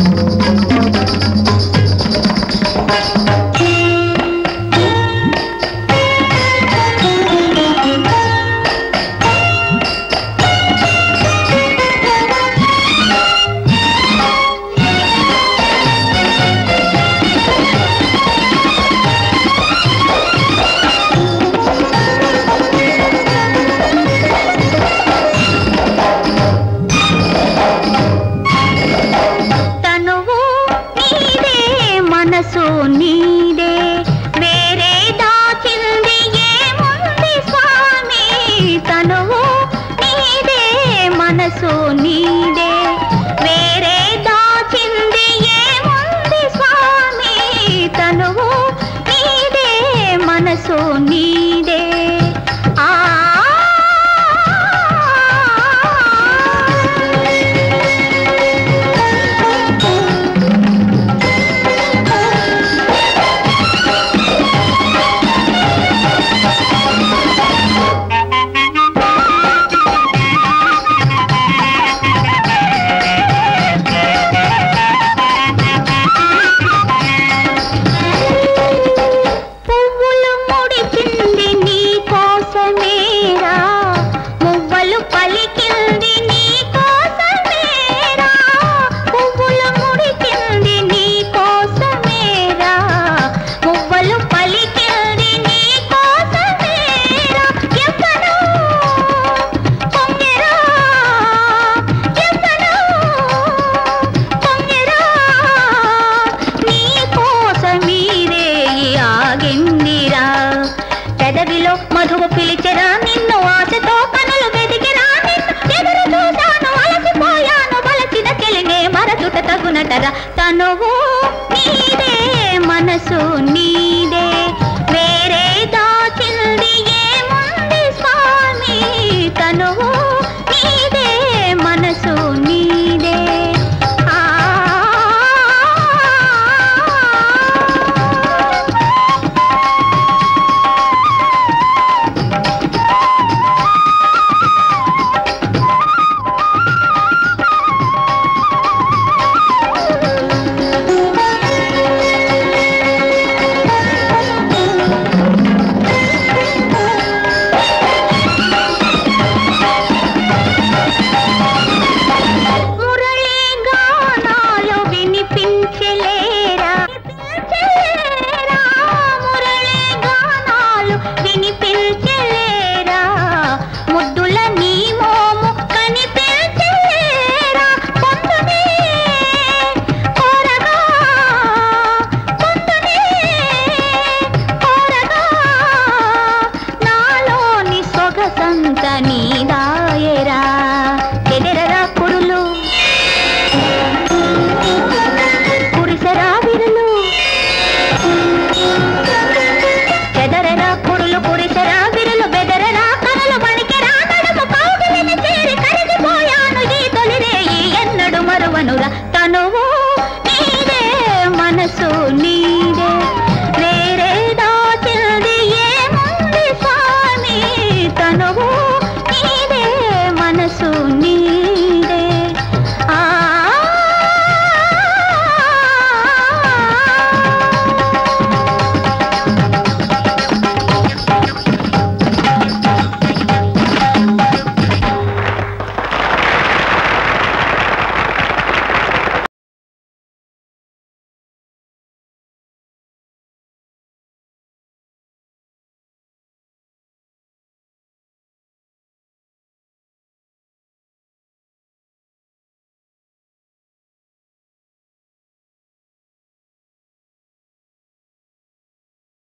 Gracias. మనసు నీదే వేరే దాచింది ఏముంది స్వామి తనువు నీదే మనసు తనువు నీదే మనసు నీదే. వేరే దాచింది ఏముంది స్వామి. తనువు సంత నీ నీదాయరా. ఎదెరరా పురులు. కురిసెరా విరులు. చెదరెరా కురులు కురిసెరా విరులు. బెదరెరా కనులు నడుము చేరి కరిగిపోయాను. ఈ ఎన్నడు మరువనురా. తనువు నీదే మనసు నీ